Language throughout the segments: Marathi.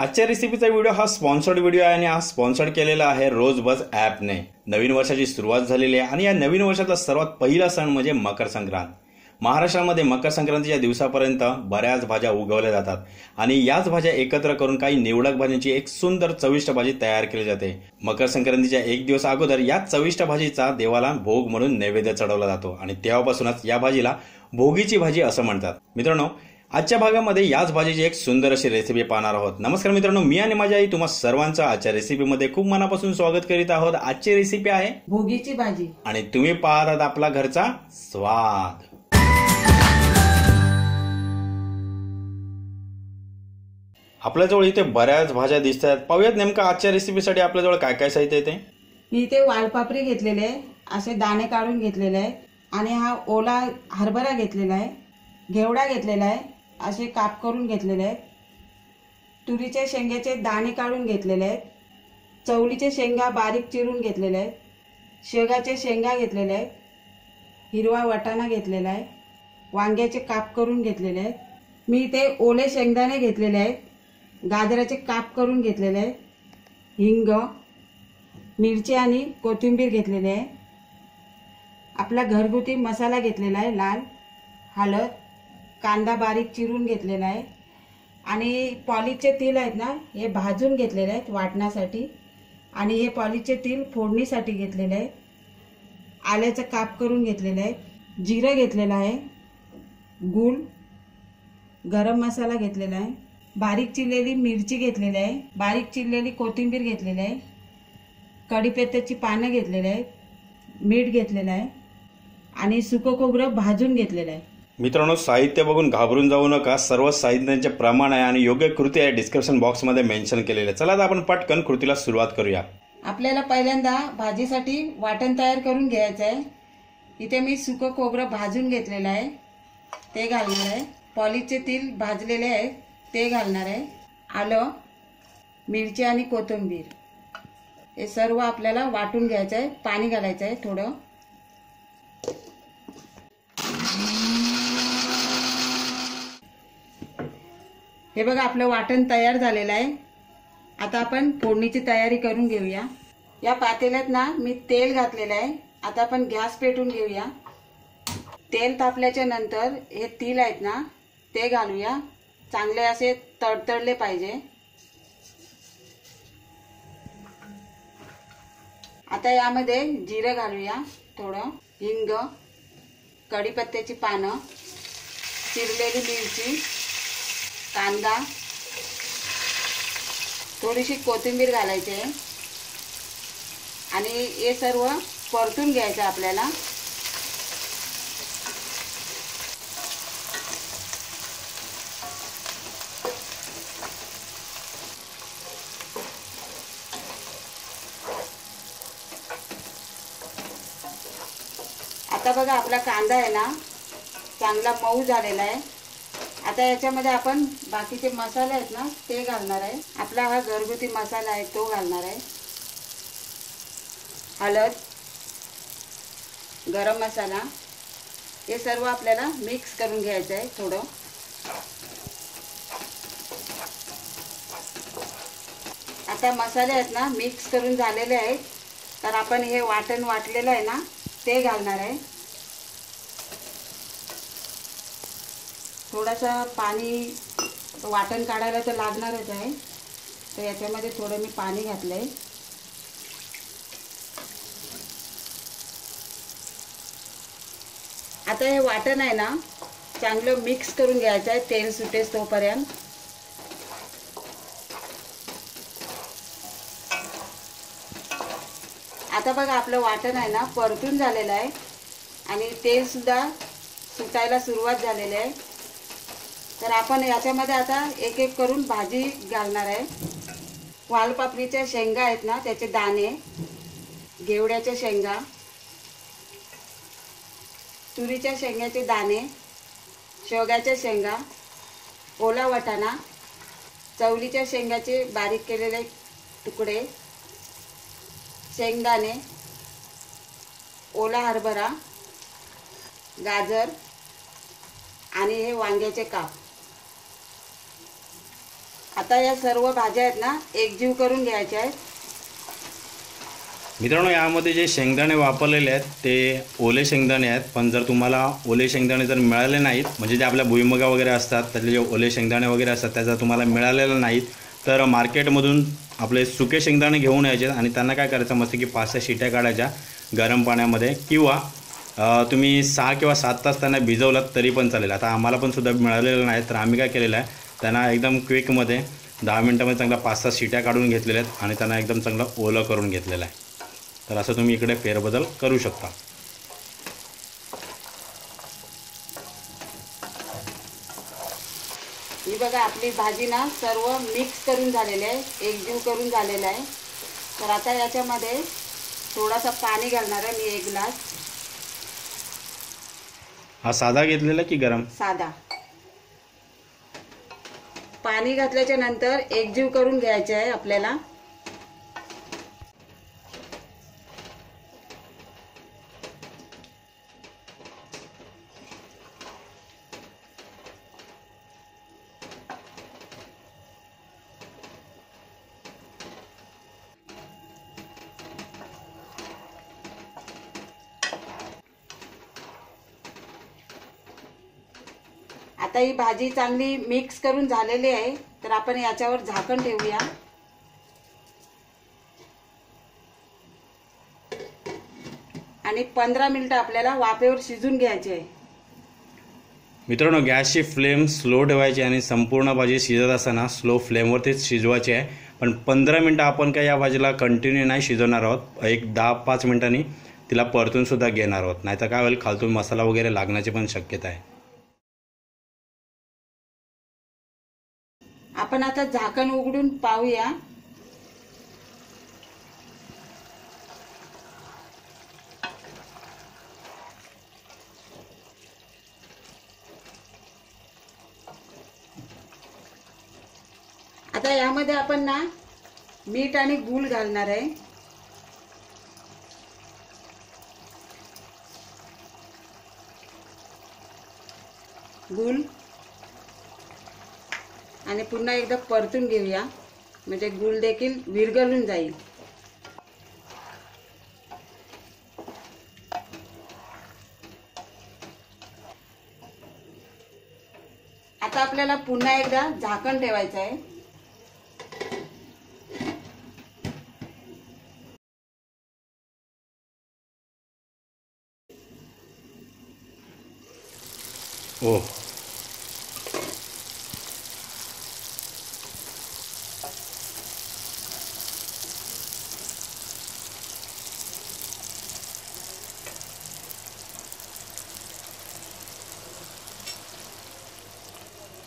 आजच्या रेसिपीचा व्हिडिओ हा स्पॉन्सर्ड व्हिडिओ आहे आणि हा स्पॉन्सर्ड केलेला आहे रोज बज ॲपने नवीन वर्षाची सुरुवात झालेली आहे आणि या नवीन वर्षातला सर्वात पहिला सण म्हणजे मकर संक्रांत. महाराष्ट्रामध्ये मकर संक्रांतीच्या दिवसापर्यंत बऱ्याच भाज्या उगवल्या जातात आणि याच भाज्या एकत्र करून काही निवडक भाज्यांची एक सुंदर चविष्ट भाजी तयार केली जाते. मकर संक्रांतीच्या एक दिवस अगोदर या चविष्ट भाजीचा देवाला भोग म्हणून नैवेद्य चढवला जातो आणि तेव्हापासूनच या भाजीला भोगीची भाजी असं म्हणतात. मित्रांनो आजच्या भागामध्ये याच भाजीची एक सुंदर अशी रेसिपी पाहणार आहोत. नमस्कार मित्रांनो मी आणि माझी आई तुम्हा सर्वांचं आजच्या रेसिपीमध्ये खूप मनापासून स्वागत करीत आहोत. आजची रेसिपी आहे भोगीची भाजी. आणि तुम्ही पाहत आहात आपला घरचा स्वाद. आपल्याजवळ इथे बऱ्याच भाज्या दिसत आहेत पाहूयात नेमकं आजच्या रेसिपीसाठी आपल्याजवळ काय काय साहित्य येते मी इथे वालपापरी घेतलेले आहे असे दाणे काढून घेतलेले आहे आणि हा ओला हरभरा घेतलेला आहे घेवडा घेतलेला आहे असे काप करून घेतलेले आहेत. तुरीच्या शेंग्याचे दाणे काढून घेतलेले आहेत. चवळीचे शेंगा बारीक चिरून घेतलेले आहेत. शेगाचे शेंगा घेतलेले आहेत. हिरवा वाटाणा घेतलेला आहे. वांग्याचे काप करून घेतलेले आहेत. मी ते ओले शेंगदाणे घेतलेले आहेत. गाजराचे काप करून घेतलेले आहेत. हिंग मिरची आणि कोथिंबीर घेतलेली आहे. आपला घरगुती मसाला घेतलेला आहे लाल हळद कांदा बारीक चिरून घेतलेला आहे. आणि पॉलिशचे तेल आहेत ना हे भाजून घेतलेले आहेत वाटण्यासाठी. आणि हे पॉलिशचे तेल फोडणीसाठी घेतलेले आहे. आल्याचं काप करून घेतलेलं आहे. जिरं घेतलेलं आहे. गूळ गरम मसाला घेतलेला आहे. बारीक चिरलेली मिरची घेतलेली आहे. बारीक चिरलेली कोथिंबीर घेतलेली आहे. कढीपत्त्याची पानं घेतलेली आहेत. मीठ घेतलेलं आहे. आणि सुकं खोबरं भाजून घेतलेलं आहे. मित्रांनो साहित्य बघून घाबरून जाऊ नका. सर्व साहित्यांचे प्रमाण आहे आणि योग्य कृती आहे डिस्क्रिप्शन बॉक्समध्ये मेन्शन केलेले. चला आता आपण पटकन कृतीला सुरुवात करूया. आपल्याला पहिल्यांदा भाजीसाठी वाटण तयार करून घ्यायचं आहे. इथे मी सुकं खोबरं भाजून घेतलेलं आहे. ते घालणार आहे. पॉलिशचे तेल भाजलेले आहे. ते घालणार आहे. आलं मिरची आणि कोथिंबीर. हे सर्व आपल्याला वाटून घ्यायचं आहे. पाणी घालायचं आहे थोडं. हे बघा आपलं वाटण तयार झालेलं आहे. आता आपण फोडणीची तयारी करून घेऊया. या पातेल्यात ना मी तेल घातलेलं आहे. आता आपण गॅस पेटून घेऊया. तेल तापल्याच्या नंतर हे तिल आहेत ना ते घालूया. चांगले असे तडतडले पाहिजे. आता यामध्ये जिरं घालूया थोडं. हिंग कढीपत्त्याची पानं चिरलेली मिरची कांदा. थोडीशी कोथिंबीर घालायची आहे. आणि हे सर्व परतून घ्यायचं आपल्याला. आता बघा आपला कांदा आहे ना चांगला मऊ झालेला आहे. आता याच्यामध्ये आपण बाकीचे मसाले आहेत ना ते घालणार आहे. आपला हा घरगुती मसाला आहे तो घालणार आहे. हळद गरम मसाला हे सर्व आपल्याला मिक्स करून घ्यायचं आहे थोडं. आता मसाले आहेत ना मिक्स करून झालेले आहेत. तर आपण हे वाटण वाटलेलं आहे ना ते घालणार आहे. थोडासा पाणी वाटण काढायला तर लागणारच आहे. तर याच्यामध्ये थोडं मी पाणी घातलं आहे आता हे वाटण आहे ना चांगलं मिक्स करून घ्यायचं आहे तेल सुटेस तोपर्यंत. आता बघा आपलं वाटण आहे ना परतून झालेलं आहे. आणि तेलसुद्धा सुटायला सुरुवात झालेली आहे. तर आपण याच्यामध्ये आता एक एक करून भाजी घालणार आहे. वालपापडीच्या शेंगा आहेत ना त्याचे दाणे घेवड्याच्या शेंगा तुरीच्या शेंगाचे दाणे शेवग्याच्या शेंगा ओला वाटाणा चवलीच्या शेंगाचे बारीक केलेले तुकडे शेंगदाणे ओला हरभरा गाजर आणि हे वांग्याचे काप. आता या सर्व भाज्या आहेत ना एकजीव करून घ्यायच्या आहेत. मित्रांनो यामध्ये जे शेंगदाणे वापरलेले आहेत ते ओले शेंगदाणे आहेत. पण जर तुम्हाला ओले शेंगदाणे जर मिळाले नाहीत म्हणजे जे आपल्या भुईमुगा वगैरे असतात त्यातले जे ओले शेंगदाणे वगैरे असतात त्या जर तुम्हाला मिळालेलं नाहीत तर मार्केटमधून आपले सुके शेंगदाणे घेऊन यायचे आणि त्यांना काय करायचं मस्त की पाच सहा शिट्या काढायच्या गरम पाण्यामध्ये. किंवा तुम्ही सहा किंवा सात तास त्यांना भिजवलात तरी पण चालेल. आता आम्हाला पण सुद्धा मिळालेलं नाही तर आम्ही काय केलेलं आहे त्यांना एकदम क्विकमध्ये दहा मिनटामध्ये चांगला पाच सहा शिट्या काढून घेतलेल्या आहेत आणि त्यांना एकदम चांगलं ओलं करून घेतलेलं आहे. तर असं तुम्ही इकडे फेरबदल करू शकता. ही बघा आपली भाजी ना सर्व मिक्स करून झालेली आहे एकजीव करून झालेलं आहे. तर आता याच्यामध्ये थोडासा पाणी घालणार आहे मी एक ग्लास. हा साधा घेतलेला की गरम? साधा. पाणी घातल्याच्या नंतर एकजीव करून घ्यायचे आहे आपल्याला. आता ही भाजी चांगली मिक्स करून झालेली आहे. तर आपण याच्यावर झाकण ठेवूया. आणि पंधरा मिनिटं आपल्याला वाफेवर शिजून घ्यायचे आहे. मित्रांनो गॅसची फ्लेम स्लो ठेवायची आणि संपूर्ण भाजी शिजत असताना स्लो फ्लेमवरतीच शिजवायची आहे. पण पंधरा मिनटं आपण काय या भाजीला कंटिन्यू नाही शिजवणार आहोत. एक दहा पाच मिनिटांनी तिला परतूनसुद्धा घेणार आहोत. नाहीतर काय होईल खालतून मसाला वगैरे लागण्याची पण शक्यता आहे. आपण आता झाकण उघडून पाहूया. आता यामध्ये आपण ना मीठ आणि गूळ घालणार आहे. गूळ. आणि पुन्हा एकदा परतून घेऊया. म्हणजे गुळ देखील विरघळून जाईल. आता आपल्याला पुन्हा एकदा झाकण ठेवायचं आहे. ओ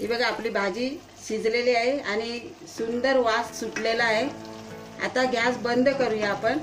ही बघा आपली भाजी शिजलेली आहे आणि सुंदर वास सुटलेला आहे. आता गॅस बंद करूया आपण.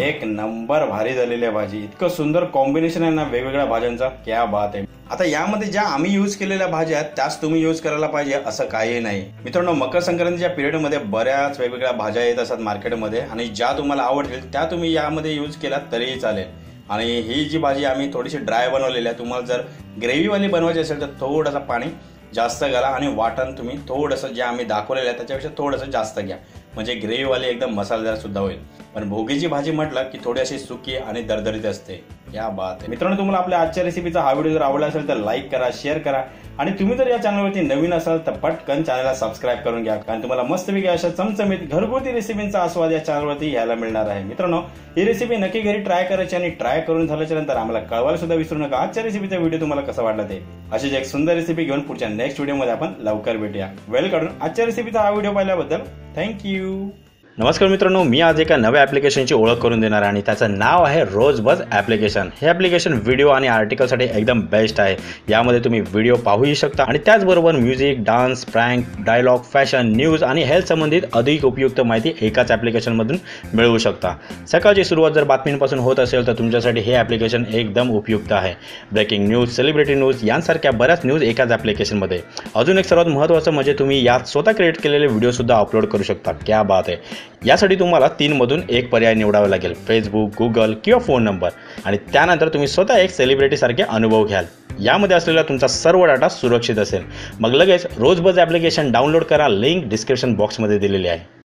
एक नंबर भारी झालेली आहे भाजी. इतकं सुंदर कॉम्बिनेशन आहे ना वेगवेगळ्या भाज्यांचा. क्या बात आहे. आता यामध्ये ज्या आम्ही यूज केलेल्या भाज्या आहेत त्याच तुम्ही यूज करायला पाहिजे असं काही नाही. मित्रांनो मकर संक्रांतीच्या पिरियडमध्ये बऱ्याच वेगवेगळ्या भाज्या येत असतात मार्केटमध्ये आणि ज्या तुम्हाला आवडतील त्या तुम्ही यामध्ये यूज केल्यात तरीही चालेल. आणि ही जी भाजी आम्ही थोडीशी ड्राय बनवलेली आहे तुम्हाला जर ग्रेव्हीवाली बनवायची असेल तर थोडंसं पाणी जास्त घाला आणि वाटण तुम्ही थोडंसं जे आम्ही दाखवलेलं आहे त्याच्यापेक्षा थोडंसं जास्त घ्या. म्हणजे ग्रेव्हीवाली एकदम मसालेदार सुद्धा होईल. पण भोगीची भाजी म्हटलं की थोडी अशी सुकी आणि दरदरीत असते. या बात आहे. मित्रांनो तुम्हाला आपल्या आजच्या रेसिपीचा हा व्हिडिओ जर आवडला असेल तर लाईक करा शेअर करा. आणि तुम्ही जर या चॅनलवरती नवीन असाल तर पटकन चॅनलला सबस्क्राईब करून घ्या. कारण तुम्हाला मस्तपैकी अशा चमचमीत घरगुती रेसिपींचा आस्वाद या चॅनलवरती घ्यायला मिळणार आहे. मित्रांनो ही रेसिपी नक्की घरी ट्राय करायची आणि ट्राय करून झाल्याच्यानंतर आम्हाला कळवायला सुद्धा विसरू नका. आजच्या रेसिपीचा व्हिडिओ तुम्हाला कसा वाटला ते? अशीच एक सुंदर रेसिपी घेऊन पुढच्या नेक्स्ट व्हिडिओमध्ये आपण लवकर भेटूया. वेल काढून आजच्या रेसिपीचा हा व्हिडिओ पाहिल्याबद्दल थँक्यू नमस्कार मित्रांनो मी आज एका नव्या ॲप्लिकेशनची ओळख करून देणार आहे आणि त्याचं नाव आहे रोज बज ॲप्लिकेशन हे ॲप्लिकेशन व्हिडिओ आणि आर्टिकलसाठी एकदम बेस्ट आहे. यामध्ये तुम्ही व्हिडिओ पाहूही शकता आणि त्याचबरोबर music dance prank dialogue fashion news आणि हेल्थ संबंधित अधिक उपयुक्त माहिती एकाच ॲप्लिकेशनमधून मिळवू शकता. सकाळची सुरुवात जर बातमींपासून होत असेल तर तुमच्यासाठी हे ॲप्लिकेशन एकदम उपयुक्त आहे. ब्रेकिंग न्यूज सेलिब्रिटी न्यूज यांसारख्या बऱ्याच न्यूज एकाच ॲप्लिकेशनमध्ये अजून एक सर्वात महत्त्वाचं म्हणजे तुम्ही यात स्वतः क्रिएट केलेले व्हिडिओसुद्धा अपलोड करू शकता. क्या बात आहे. यासाठी तुम्हाला तीनमधून एक पर्याय निवडावा लागेल. फेसबुक गुगल किंवा फोन नंबर आणि त्यानंतर तुम्ही स्वतः एक सेलिब्रिटीसारखे अनुभव घ्याल. यामध्ये असलेला तुमचा सर्व डाटा सुरक्षित असेल. मग लगेच रोजबज ॲप्लिकेशन डाउनलोड करा. लिंक डिस्क्रिप्शन बॉक्समध्ये दिलेली आहे.